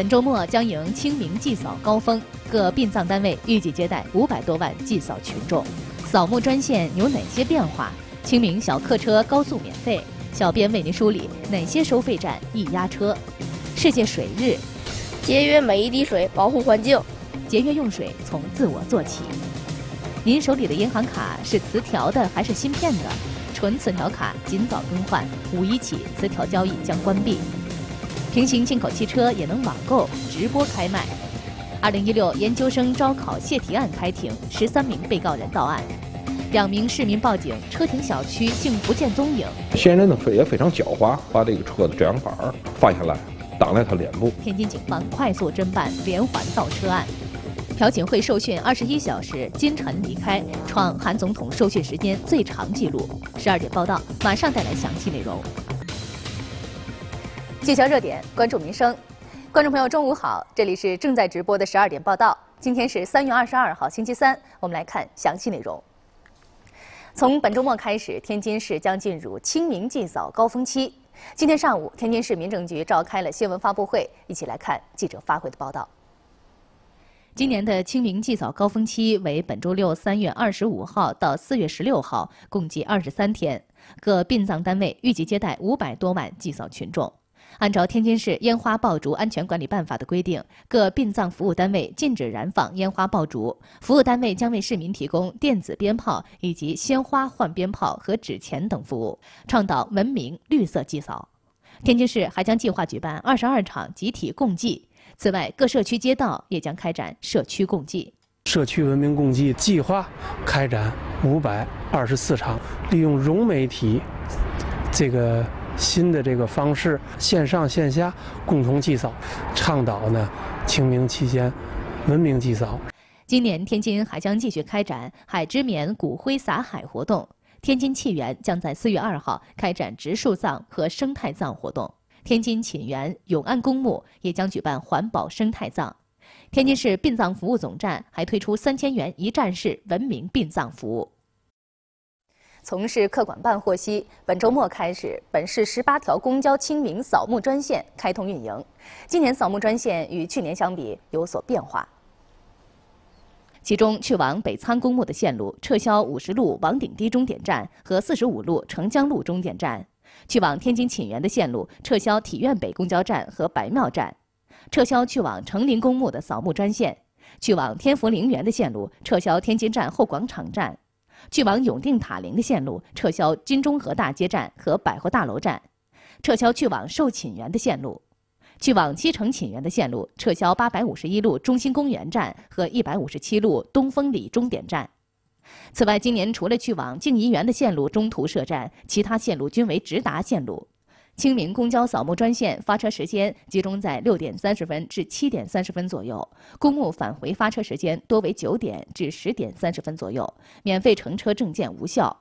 本周末将迎清明祭扫高峰，各殡葬单位预计接待五百多万祭扫群众。扫墓专线有哪些变化？清明小客车高速免费，小编为您梳理哪些收费站易压车。世界水日，节约每一滴水，保护环境。节约用水从自我做起。您手里的银行卡是磁条的还是芯片的？纯磁条卡尽早更换，五一起磁条交易将关闭。平行进口汽车也能网购直播开卖。二零一六研究生招考泄题案开庭，十三名被告人到案。两名市民报警，车停小区竟不见踪影。嫌疑人呢非也非常狡猾，把这个车的遮阳板放下来挡在他脸部。天津警方快速侦办连环盗车案。朴槿惠受训二十一小时，金晨离开，创韩总统受训时间最长纪录。十二点报道，马上带来详细内容。聚焦热点，关注民生。观众朋友，中午好，这里是正在直播的十二点报道。今天是三月二十二号，星期三。我们来看详细内容。从本周末开始，天津市将进入清明祭扫高峰期。今天上午，天津市民政局召开了新闻发布会，一起来看记者发回的报道。今年的清明祭扫高峰期为本周六三月二十五号到四月十六号，共计二十三天。各殡葬单位预计接待五百多万祭扫群众。按照天津市烟花爆竹安全管理办法的规定，各殡葬服务单位禁止燃放烟花爆竹，服务单位将为市民提供电子鞭炮以及鲜花换鞭炮和纸钱等服务，倡导文明绿色祭扫。天津市还将计划举办二十二场集体共祭，此外，各社区街道也将开展社区共祭。社区文明共祭计划开展五百二十四场，利用融媒体这个。新的这个方式，线上线下共同祭扫，倡导呢清明期间文明祭扫。今年天津还将继续开展“海之棉骨灰撒海”活动，天津气源将在四月二号开展植树葬和生态葬活动，天津寝园永安公墓也将举办环保生态葬。天津市殡葬服务总站还推出三千元一站式文明殡葬服务。从市客管办获悉，本周末开始，本市十八条公交清明扫墓专线开通运营。今年扫墓专线与去年相比有所变化。其中，去往北仓公墓的线路撤销五十路王顶堤终点站和四十五路澄江路终点站；去往天津寝园的线路撤销体院北公交站和白庙站；撤销去往成林公墓的扫墓专线；去往天福陵园的线路撤销天津站后广场站。去往永定塔陵的线路撤销金钟河大街站和百货大楼站，撤销去往寿寝园的线路；去往七城寝园的线路撤销八百五十一路中心公园站和一百五十七路东风里终点站。此外，今年除了去往静怡园的线路中途设站，其他线路均为直达线路。清明公交扫墓专线发车时间集中在六点三十分至七点三十分左右，公墓返回发车时间多为九点至十点三十分左右。免费乘车证件无效。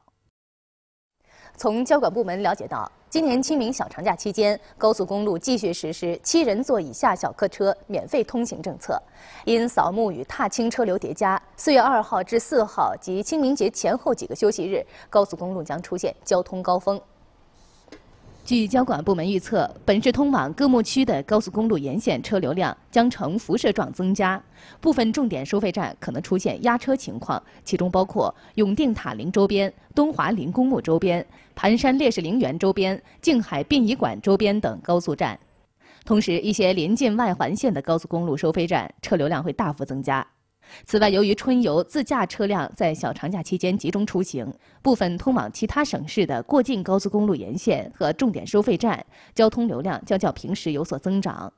从交管部门了解到，今年清明小长假期间，高速公路继续实施七人座以下小客车免费通行政策。因扫墓与踏青车流叠加，四月二号至四号及清明节前后几个休息日，高速公路将出现交通高峰。据交管部门预测，本市通往各墓区的高速公路沿线车流量将呈辐射状增加，部分重点收费站可能出现压车情况，其中包括永定塔陵周边、东华林公墓周边、盘山烈士陵园周边、静海殡仪馆周边等高速站。同时，一些临近外环线的高速公路收费站车流量会大幅增加。此外，由于春游自驾车辆在小长假期间集中出行，部分通往其他省市的过境高速公路沿线和重点收费站交通流量将较平时有所增长。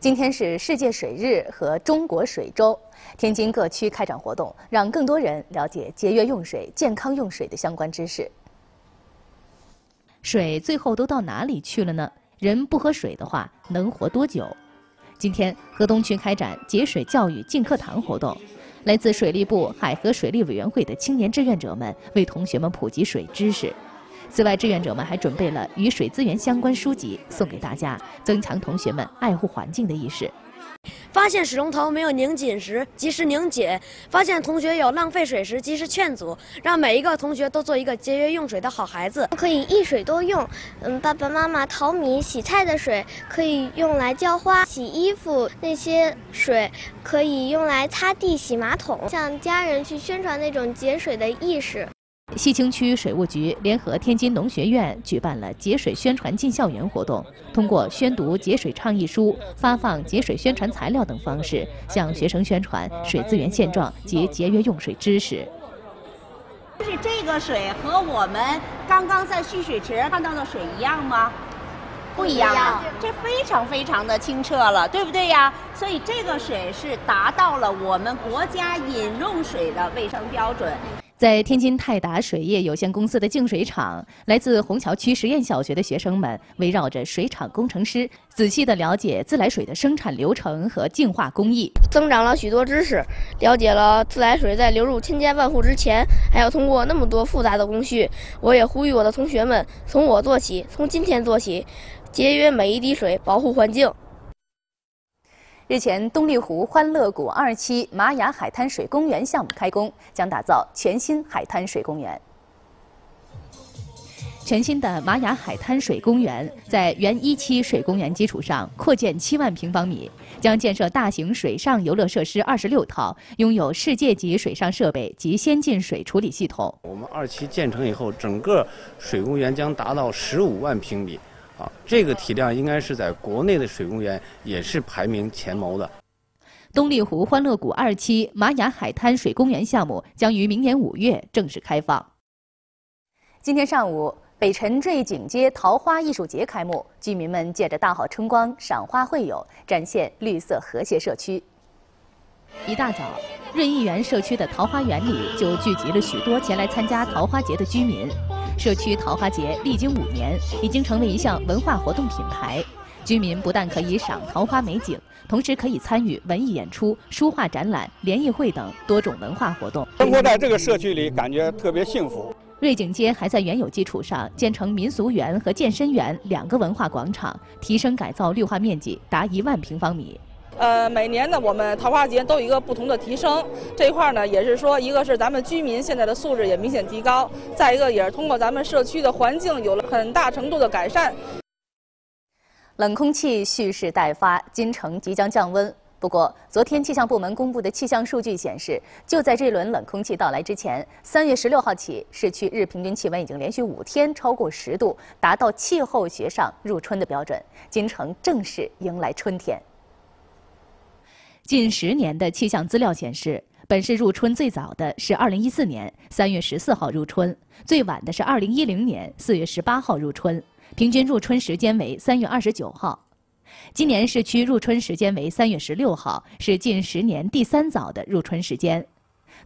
今天是世界水日和中国水周，天津各区开展活动，让更多人了解节约用水、健康用水的相关知识。水最后都到哪里去了呢？人不喝水的话，能活多久？今天，河东区开展节水教育进课堂活动，来自水利部海河水利委员会的青年志愿者们为同学们普及水知识。此外，志愿者们还准备了与水资源相关书籍送给大家，增强同学们爱护环境的意识。发现水龙头没有拧紧时及时拧紧；发现同学有浪费水时及时劝阻，让每一个同学都做一个节约用水的好孩子。可以一水多用。嗯，爸爸妈妈淘米、洗菜的水可以用来浇花、洗衣服，那些水可以用来擦地、洗马桶。向家人去宣传那种节水的意识。西青区水务局联合天津农学院举办了节水宣传进校园活动，通过宣读节水倡议书、发放节水宣传材料等方式，向学生宣传水资源现状及节约用水知识。就是这个水和我们刚刚在蓄水池看到的水一样吗？不一样啊，这非常非常的清澈了，对不对呀？所以这个水是达到了我们国家饮用水的卫生标准。在天津泰达水业有限公司的净水厂，来自虹桥区实验小学的学生们围绕着水厂工程师，仔细地了解自来水的生产流程和净化工艺，增长了许多知识，了解了自来水在流入千家万户之前，还要通过那么多复杂的工序。我也呼吁我的同学们，从我做起，从今天做起，节约每一滴水，保护环境。日前，东丽湖欢乐谷二期玛雅海滩水公园项目开工，将打造全新海滩水公园。全新的玛雅海滩水公园在原一期水公园基础上扩建七万平方米，将建设大型水上游乐设施二十六套，拥有世界级水上设备及先进水处理系统。我们二期建成以后，整个水公园将达到十五万平米。啊，这个体量应该是在国内的水公园也是排名前茅的。东丽湖欢乐谷二期玛雅海滩水公园项目将于明年五月正式开放。今天上午，北辰瑞景街桃花艺术节开幕，居民们借着大好春光赏花会友，展现绿色和谐社区。一大早，润义园社区的桃花源里就聚集了许多前来参加桃花节的居民。社区桃花节历经五年，已经成为一项文化活动品牌。居民不但可以赏桃花美景，同时可以参与文艺演出、书画展览、联谊会等多种文化活动。生活在这个社区里，感觉特别幸福。瑞景街还在原有基础上建成民俗园和健身园两个文化广场，提升改造绿化面积达一万平方米。呃，每年呢，我们桃花节都有一个不同的提升。这一块呢，也是说，一个是咱们居民现在的素质也明显提高，再一个也是通过咱们社区的环境有了很大程度的改善。冷空气蓄势待发，京城即将降温。不过，昨天气象部门公布的气象数据显示，就在这轮冷空气到来之前，三月十六号起，市区日平均气温已经连续五天超过十度，达到气候学上入春的标准，京城正式迎来春天。近十年的气象资料显示，本市入春最早的是2014年3月14号入春，最晚的是2010年4月18号入春，平均入春时间为3月29号。今年市区入春时间为3月16号，是近十年第三早的入春时间。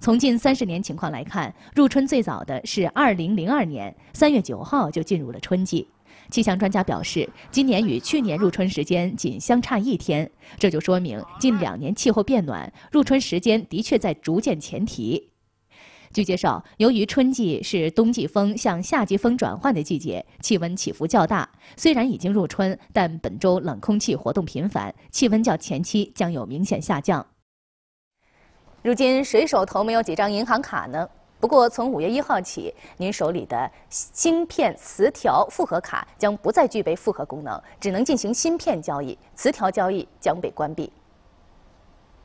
从近三十年情况来看，入春最早的是2002年3月9号就进入了春季。气象专家表示，今年与去年入春时间仅相差一天，这就说明近两年气候变暖，入春时间的确在逐渐前提。据介绍，由于春季是冬季风向夏季风转换的季节，气温起伏较大。虽然已经入春，但本周冷空气活动频繁，气温较前期将有明显下降。如今谁手头没有几张银行卡呢？不过，从五月一号起，您手里的芯片磁条复合卡将不再具备复合功能，只能进行芯片交易，磁条交易将被关闭。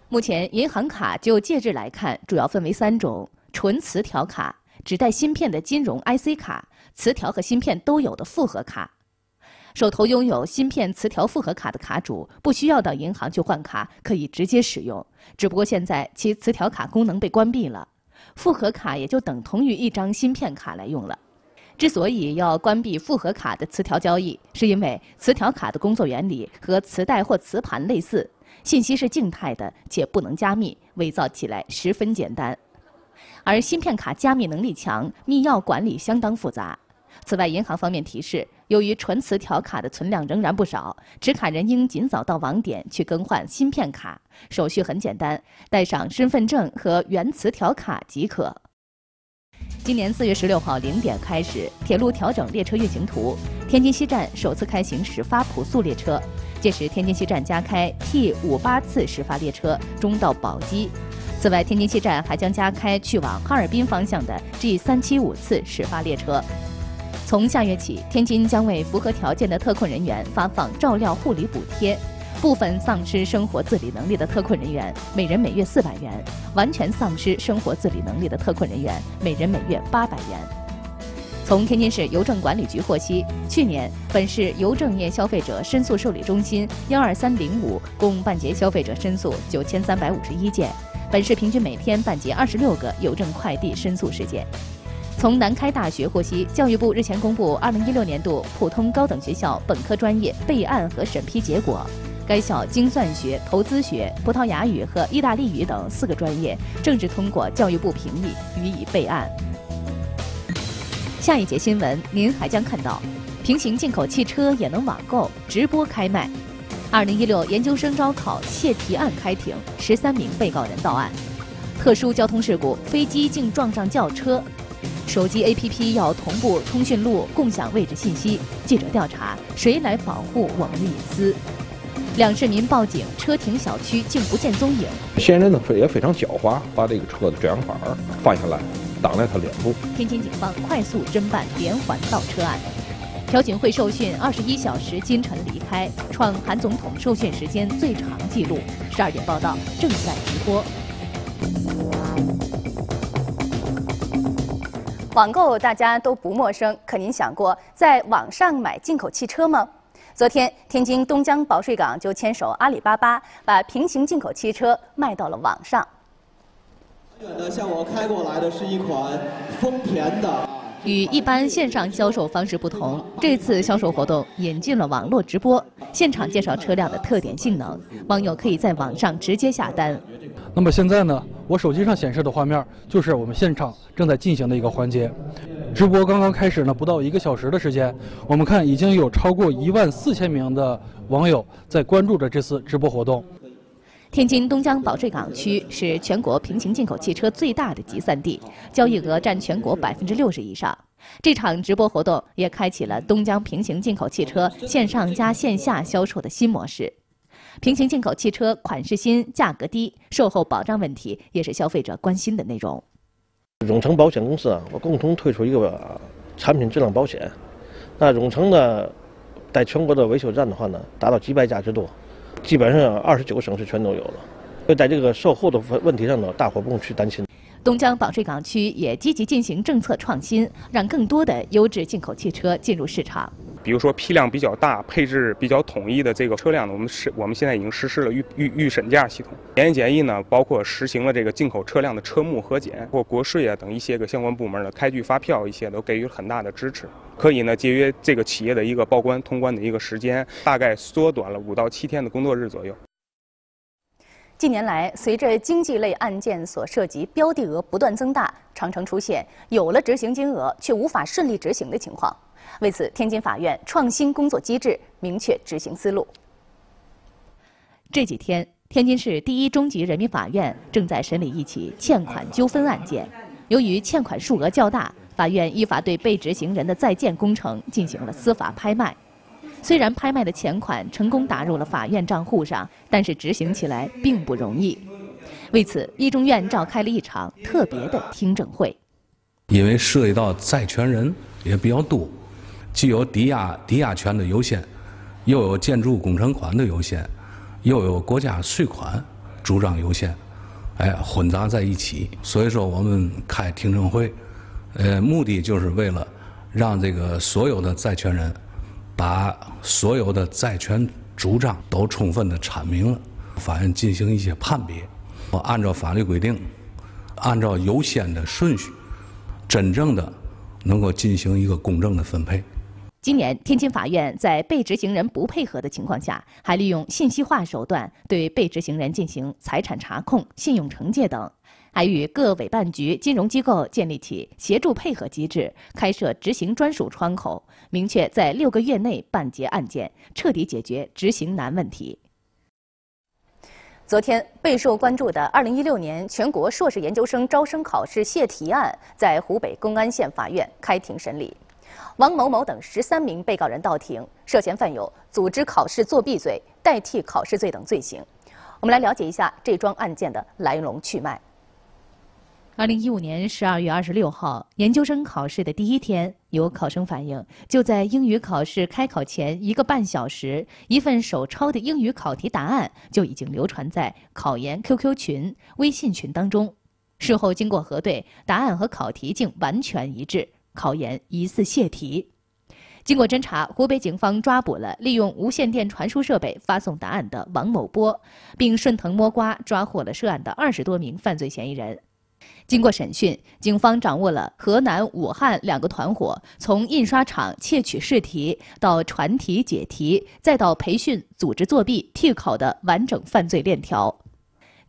目前，银行卡就介质来看，主要分为三种：纯磁条卡、只带芯片的金融 IC 卡、磁条和芯片都有的复合卡。手头拥有芯片磁条复合卡的卡主，不需要到银行去换卡，可以直接使用。只不过现在其磁条卡功能被关闭了。复合卡也就等同于一张芯片卡来用了。之所以要关闭复合卡的磁条交易，是因为磁条卡的工作原理和磁带或磁盘类似，信息是静态的且不能加密，伪造起来十分简单。而芯片卡加密能力强，密钥管理相当复杂。此外，银行方面提示，由于纯磁条卡的存量仍然不少，持卡人应尽早到网点去更换芯片卡，手续很简单，带上身份证和原磁条卡即可。今年四月十六号零点开始，铁路调整列车运行图，天津西站首次开行始发普速列车，届时天津西站加开 T 五八次始发列车，中到宝鸡。此外，天津西站还将加开去往哈尔滨方向的 G 三七五次始发列车。从下月起，天津将为符合条件的特困人员发放照料护理补贴，部分丧失生活自理能力的特困人员每人每月四百元，完全丧失生活自理能力的特困人员每人每月八百元。从天津市邮政管理局获悉，去年本市邮政业消费者申诉受理中心幺二三零五共办结消费者申诉九千三百五十一件。本市平均每天办结二十六个邮政快递申诉事件。从南开大学获悉，教育部日前公布二零一六年度普通高等学校本科专业备案和审批结果，该校精算学、投资学、葡萄牙语和意大利语等四个专业正式通过教育部评议，予以备案。下一节新闻，您还将看到，平行进口汽车也能网购直播开卖。二零一六研究生招考泄题案开庭，十三名被告人到案。特殊交通事故，飞机竟撞上轿车。手机 APP 要同步通讯录共享位置信息。记者调查，谁来保护我们的隐私？两市民报警，车停小区竟不见踪影。嫌疑人呢也非常狡猾，把这个车的遮阳板放下来挡在他脸部。天津警方快速侦办连环盗车案。朴槿惠受训二十一小时，今晨离开，创韩总统受训时间最长纪录。十二点报道正在直播。网购大家都不陌生，可您想过在网上买进口汽车吗？昨天，天津东江保税港就牵手阿里巴巴，把平行进口汽车卖到了网上。远的向我开过来的是一款丰田的。与一般线上销售方式不同，这次销售活动引进了网络直播，现场介绍车辆的特点性能，网友可以在网上直接下单。那么现在呢，我手机上显示的画面就是我们现场正在进行的一个环节，直播刚刚开始呢，不到一个小时的时间，我们看已经有超过一万四千名的网友在关注着这次直播活动。天津东江保税港区是全国平行进口汽车最大的集散地，交易额占全国百分之六十以上。这场直播活动也开启了东江平行进口汽车线上加线下销售的新模式。平行进口汽车款式新、价格低，售后保障问题也是消费者关心的内容。永诚保险公司啊，我共同推出一个产品质量保险。那永诚呢，在全国的维修站的话呢，达到几百家之多。基本上二十九个省市全都有了，所以在这个售后的问问题上呢，大伙不用去担心。东江保税港区也积极进行政策创新，让更多的优质进口汽车进入市场。比如说批量比较大、配置比较统一的这个车辆呢，我们是我们现在已经实施了预预预审价系统。检验检疫呢，包括实行了这个进口车辆的车目核检，或国税啊等一些个相关部门的开具发票，一些都给予很大的支持，可以呢节约这个企业的一个报关通关的一个时间，大概缩短了五到七天的工作日左右。近年来，随着经济类案件所涉及标的额不断增大，常常出现有了执行金额却无法顺利执行的情况。为此，天津法院创新工作机制，明确执行思路。这几天，天津市第一中级人民法院正在审理一起欠款纠纷案件。由于欠款数额较大，法院依法对被执行人的在建工程进行了司法拍卖。虽然拍卖的钱款成功打入了法院账户上，但是执行起来并不容易。为此，一中院召开了一场特别的听证会。因为涉及到债权人也比较多，既有抵押抵押权的优先，又有建筑工程款的优先，又有国家税款主张优先，哎，混杂在一起。所以说，我们开听证会，呃，目的就是为了让这个所有的债权人。把所有的债权主张都充分的阐明了，法院进行一些判别，我按照法律规定，按照优先的顺序，真正的能够进行一个公正的分配。今年，天津法院在被执行人不配合的情况下，还利用信息化手段对被执行人进行财产查控、信用惩戒等。还与各委办局、金融机构建立起协助配合机制，开设执行专属窗口，明确在六个月内办结案件，彻底解决执行难问题。昨天备受关注的2016年全国硕士研究生招生考试泄题案在湖北公安县法院开庭审理。王某某等十三名被告人到庭，涉嫌犯有组织考试作弊罪、代替考试罪等罪行。我们来了解一下这桩案件的来龙去脉。二零一五年十二月二十六号，研究生考试的第一天，有考生反映，就在英语考试开考前一个半小时，一份手抄的英语考题答案就已经流传在考研 QQ 群、微信群当中。事后经过核对，答案和考题竟完全一致，考研疑似泄题。经过侦查，湖北警方抓捕了利用无线电传输设备发送答案的王某波，并顺藤摸瓜抓获了涉案的二十多名犯罪嫌疑人。经过审讯，警方掌握了河南、武汉两个团伙从印刷厂窃取试题到传题解题，再到培训、组织作弊、替考的完整犯罪链条。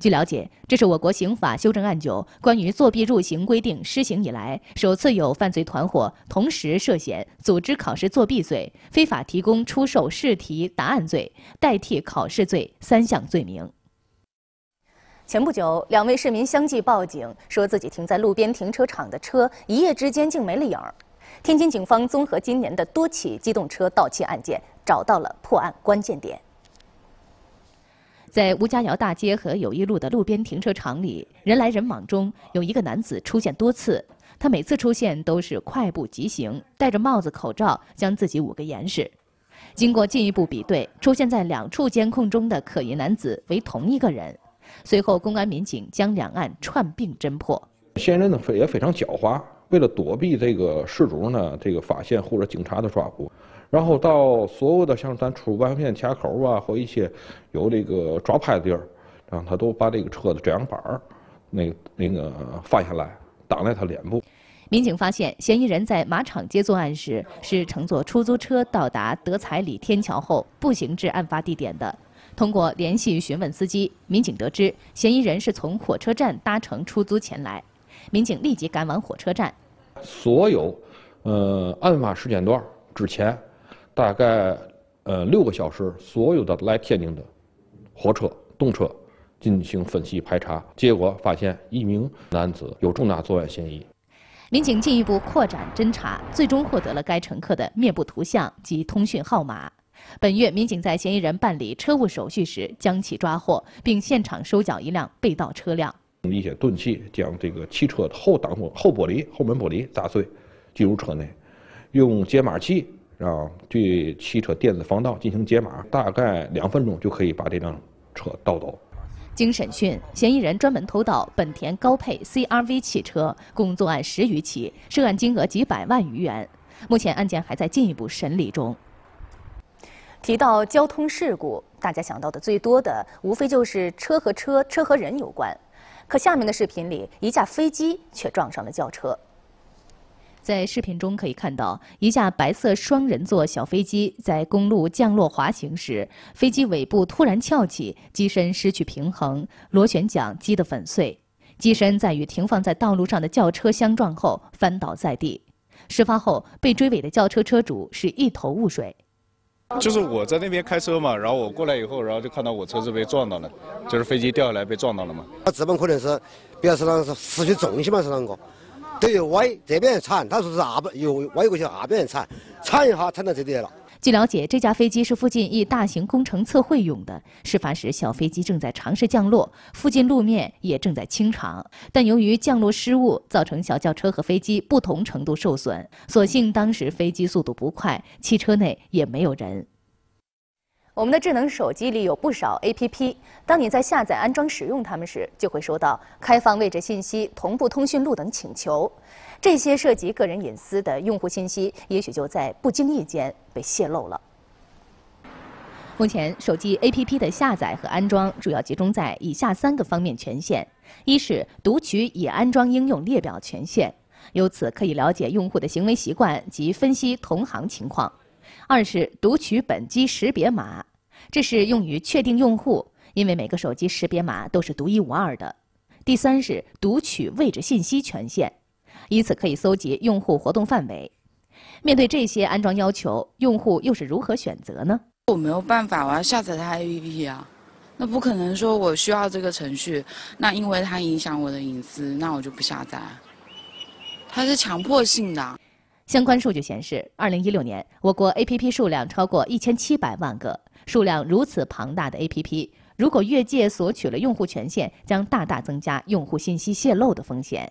据了解，这是我国刑法修正案九关于作弊入刑规定施行以来，首次有犯罪团伙同时涉嫌组织考试作弊罪、非法提供、出售试题答案罪、代替考试罪三项罪名。前不久，两位市民相继报警，说自己停在路边停车场的车一夜之间竟没了影儿。天津警方综合今年的多起机动车盗窃案件，找到了破案关键点。在吴家窑大街和友谊路的路边停车场里，人来人往中有一个男子出现多次，他每次出现都是快步疾行，戴着帽子、口罩，将自己捂个严实。经过进一步比对，出现在两处监控中的可疑男子为同一个人。随后，公安民警将两案串并侦破。嫌疑人呢也非常狡猾，为了躲避这个失主呢这个发现或者警察的抓捕，然后到所有的像咱出外面卡口啊或一些有这个抓拍的地儿，然后他都把这个车的遮阳板儿那那个放下来挡在他脸部。民警发现，嫌疑人在马场街作案时是乘坐出租车到达德彩里天桥后步行至案发地点的。通过联系询问司机，民警得知嫌疑人是从火车站搭乘出租前来。民警立即赶往火车站。所有，呃，案发时间段之前，大概呃六个小时，所有的来天津的火车、动车进行分析排查，结果发现一名男子有重大作案嫌疑。民警进一步扩展侦查，最终获得了该乘客的面部图像及通讯号码。本月，民警在嫌疑人办理车务手续时将其抓获，并现场收缴一辆被盗车辆。用一些钝器将这个汽车的后挡风、后玻璃、后门玻璃砸碎，进入车内，用解码器啊对汽车电子防盗进行解码，大概两分钟就可以把这辆车盗走。经审讯，嫌疑人专门偷盗本田高配 CRV 汽车，共作案十余起，涉案金额几百万余元。目前案件还在进一步审理中。提到交通事故，大家想到的最多的无非就是车和车、车和人有关。可下面的视频里，一架飞机却撞上了轿车。在视频中可以看到，一架白色双人座小飞机在公路降落滑行时，飞机尾部突然翘起，机身失去平衡，螺旋桨击得粉碎，机身在与停放在道路上的轿车相撞后翻倒在地。事发后，被追尾的轿车车主是一头雾水。就是我在那边开车嘛，然后我过来以后，然后就看到我车子被撞到了，就是飞机掉下来被撞到了嘛。他基本可能是表示那是失去重心嘛，是啷个？对于歪这边铲，他说是那边又歪过去，那边铲，铲一下铲到这里来了。据了解，这架飞机是附近一大型工程测绘用的。事发时，小飞机正在尝试降落，附近路面也正在清场。但由于降落失误，造成小轿车和飞机不同程度受损。所幸当时飞机速度不快，汽车内也没有人。我们的智能手机里有不少 APP，当你在下载、安装、使用它们时，就会收到开放位置信息、同步通讯录等请求。这些涉及个人隐私的用户信息，也许就在不经意间被泄露了。目前，手机 APP 的下载和安装主要集中在以下三个方面权限：一是读取已安装应用列表权限，由此可以了解用户的行为习惯及分析同行情况；二是读取本机识别码。这是用于确定用户，因为每个手机识别码都是独一无二的。第三是读取位置信息权限，以此可以搜集用户活动范围。面对这些安装要求，用户又是如何选择呢？我没有办法，我要下载它 APP 啊，那不可能说我需要这个程序，那因为它影响我的隐私，那我就不下载。它是强迫性的。相关数据显示，二零一六年我国 APP 数量超过一千七百万个。数量如此庞大的 APP，如果越界索取了用户权限，将大大增加用户信息泄露的风险。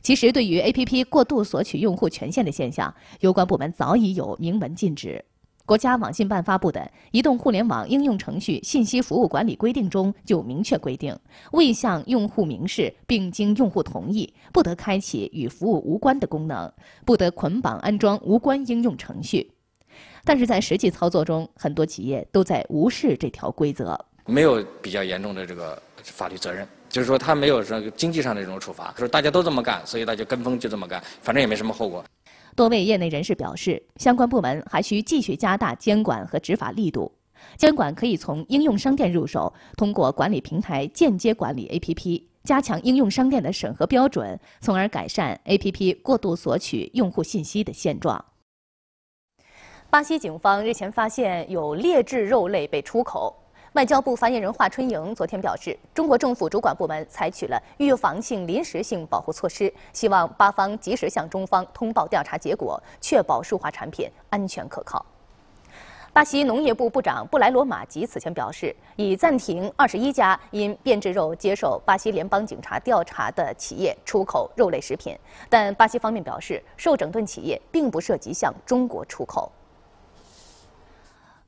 其实，对于 APP 过度索取用户权限的现象，有关部门早已有明文禁止。国家网信办发布的《移动互联网应用程序信息服务管理规定》中就明确规定，未向用户明示并经用户同意，不得开启与服务无关的功能，不得捆绑安装无关应用程序。但是在实际操作中，很多企业都在无视这条规则，没有比较严重的这个法律责任，就是说他没有这个经济上的这种处罚，说大家都这么干，所以大家跟风就这么干，反正也没什么后果。多位业内人士表示，相关部门还需继续加大监管和执法力度。监管可以从应用商店入手，通过管理平台间接管理 APP，加强应用商店的审核标准，从而改善 APP 过度索取用户信息的现状。巴西警方日前发现有劣质肉类被出口。外交部发言人华春莹昨天表示，中国政府主管部门采取了预防性、临时性保护措施，希望巴方及时向中方通报调查结果，确保数化产品安全可靠。巴西农业部部长布莱罗马吉此前表示，已暂停二十一家因变质肉接受巴西联邦警察调查的企业出口肉类食品，但巴西方面表示，受整顿企业并不涉及向中国出口。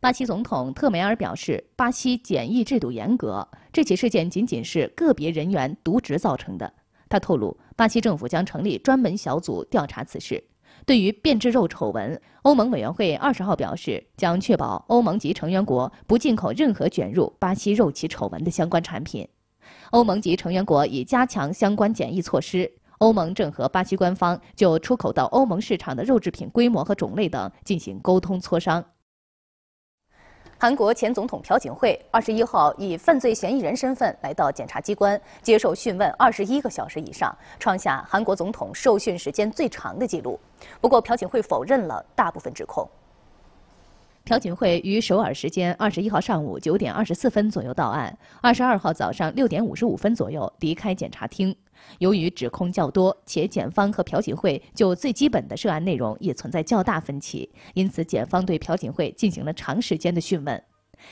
巴西总统特梅尔表示，巴西检疫制度严格，这起事件仅仅是个别人员渎职造成的。他透露，巴西政府将成立专门小组调查此事。对于变质肉丑闻，欧盟委员会二十号表示，将确保欧盟及成员国不进口任何卷入巴西肉企丑闻的相关产品。欧盟及成员国已加强相关检疫措施。欧盟正和巴西官方就出口到欧盟市场的肉制品规模和种类等进行沟通磋商。韩国前总统朴槿惠二十一号以犯罪嫌疑人身份来到检察机关接受讯问二十一个小时以上，创下韩国总统受讯时间最长的记录。不过，朴槿惠否认了大部分指控。朴槿惠于首尔时间二十一号上午九点二十四分左右到案，二十二号早上六点五十五分左右离开检察厅。由于指控较多，且检方和朴槿惠就最基本的涉案内容也存在较大分歧，因此检方对朴槿惠进行了长时间的讯问。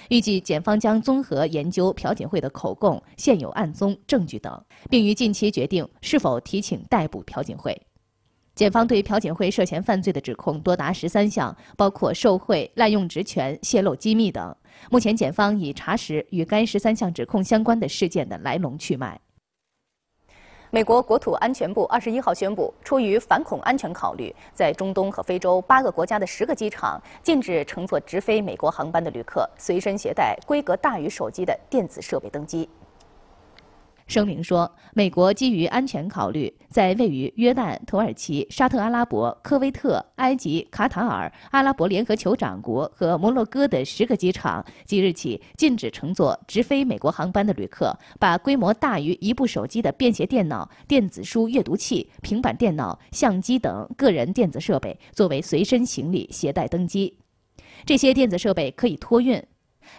预计检方将综合研究朴槿惠的口供、现有案宗证据等，并于近期决定是否提请逮捕朴槿惠。检方对朴槿惠涉嫌犯罪的指控多达十三项，包括受贿、滥用职权、泄露机密等。目前，检方已查实与该十三项指控相关的事件的来龙去脉。美国国土安全部二十一号宣布，出于反恐安全考虑，在中东和非洲八个国家的十个机场禁止乘坐直飞美国航班的旅客随身携带规格大于手机的电子设备登机。声明说，美国基于安全考虑，在位于约旦、土耳其、沙特阿拉伯、科威特、埃及、卡塔尔、阿拉伯联合酋长国和摩洛哥的十个机场，即日起禁止乘坐直飞美国航班的旅客把规模大于一部手机的便携电脑、电子书阅读器、平板电脑、相机等个人电子设备作为随身行李携带登机。这些电子设备可以托运。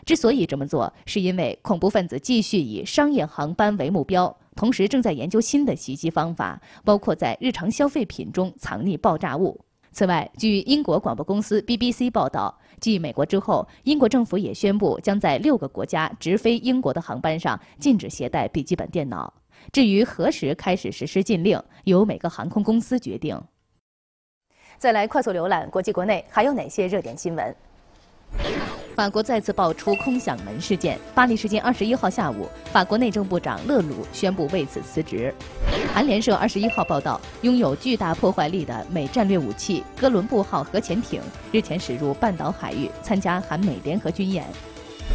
之所以这么做，是因为恐怖分子继续以商业航班为目标，同时正在研究新的袭击方法，包括在日常消费品中藏匿爆炸物。此外，据英国广播公司 BBC 报道，继美国之后，英国政府也宣布将在六个国家直飞英国的航班上禁止携带笔记本电脑。至于何时开始实施禁令，由每个航空公司决定。再来快速浏览国际国内还有哪些热点新闻。法国再次爆出空响门事件。巴黎时间二十一号下午，法国内政部长勒鲁宣布为此辞职。韩联社二十一号报道，拥有巨大破坏力的美战略武器“哥伦布号”核潜艇日前驶入半岛海域，参加韩美联合军演。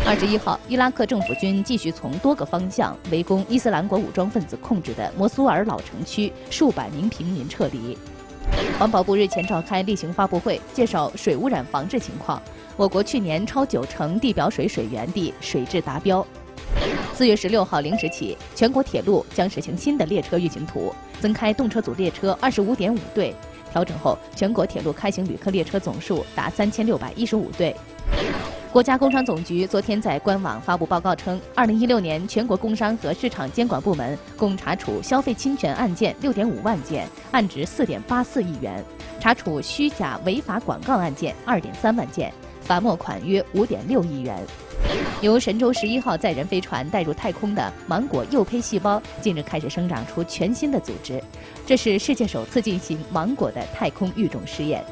二十一号，伊拉克政府军继续从多个方向围攻伊斯兰国武装分子控制的摩苏尔老城区，数百名平民撤离。环保部日前召开例行发布会，介绍水污染防治情况。我国去年超九成地表水水源地水质达标。四月十六号零时起，全国铁路将实行新的列车运行图，增开动车组列车二十五点五对。调整后，全国铁路开行旅客列车总数达三千六百一十五对。国家工商总局昨天在官网发布报告称，二零一六年全国工商和市场监管部门共查处消费侵权案件六点五万件，案值四点八四亿元；查处虚假违法广告案件二点三万件，罚没款约五点六亿元。由神舟十一号载人飞船带入太空的芒果幼胚细胞近日开始生长出全新的组织，这是世界首次进行芒果的太空育种试验。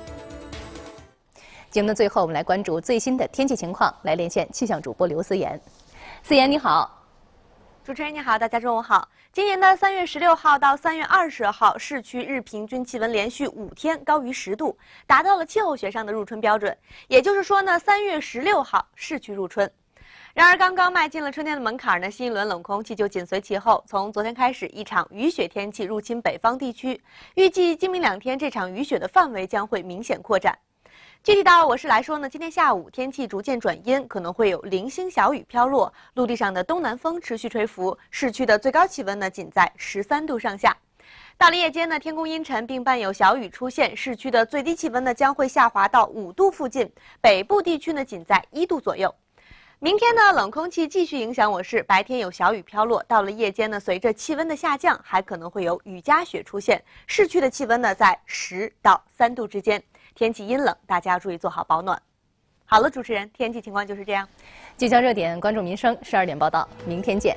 节目的最后，我们来关注最新的天气情况，来连线气象主播刘思妍。思妍你好，主持人你好，大家中午好。今年的三月十六号到三月二十号，市区日平均气温连续五天高于十度，达到了气候学上的入春标准。也就是说呢，三月十六号市区入春。然而，刚刚迈进了春天的门槛呢，新一轮冷空气就紧随其后。从昨天开始，一场雨雪天气入侵北方地区，预计今明两天这场雨雪的范围将会明显扩展。具体到我市来说呢，今天下午天气逐渐转阴，可能会有零星小雨飘落，陆地上的东南风持续吹拂，市区的最高气温呢仅在十三度上下。到了夜间呢，天空阴沉并伴有小雨出现，市区的最低气温呢将会下滑到五度附近，北部地区呢仅在一度左右。明天呢，冷空气继续影响我市，白天有小雨飘落。到了夜间呢，随着气温的下降，还可能会有雨夹雪出现。市区的气温呢，在十到三度之间，天气阴冷，大家注意做好保暖。好了，主持人，天气情况就是这样。聚焦热点，关注民生，十二点报道，明天见。